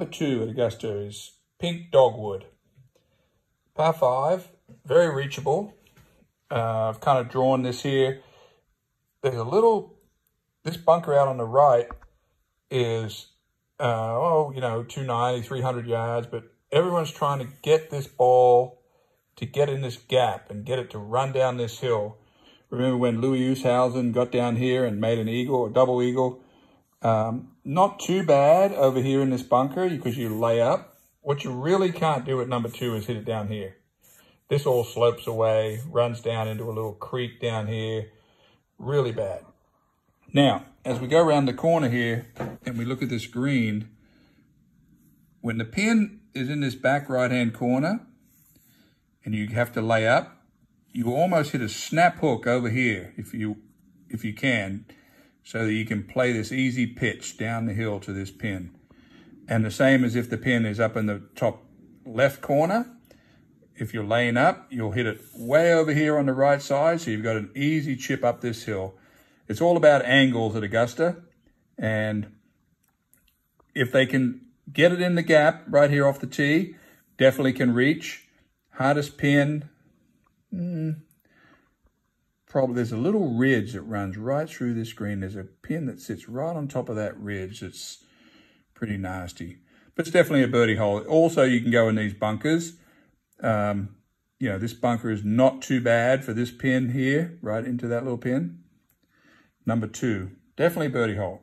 number two at Augusta is Pink Dogwood. Par five, very reachable. Uh, I've kind of drawn this here. There's a little, this bunker out on the right is, uh, oh, you know, 290, 300 yards, but everyone's trying to get this ball to get in this gap and get it to run down this hill. Remember when Louis Oosthuizen got down here and made an eagle a double eagle? Um, not too bad over here in this bunker because you lay up. What you really can't do at number two is hit it down here. This all slopes away, runs down into a little creek down here. Really bad. Now, as we go around the corner here and we look at this green, when the pin is in this back right-hand corner and you have to lay up, you almost hit a snap hook over here if you if you can so that you can play this easy pitch down the hill to this pin. And the same as if the pin is up in the top left corner. If you're laying up, you'll hit it way over here on the right side. So you've got an easy chip up this hill. It's all about angles at Augusta. And if they can get it in the gap right here off the tee, definitely can reach. Hardest pin, mm, probably there's a little ridge that runs right through this green. There's a pin that sits right on top of that ridge. It's pretty nasty, but it's definitely a birdie hole. Also, you can go in these bunkers. Um, you know, this bunker is not too bad for this pin here, right into that little pin. Number two, definitely birdie hole.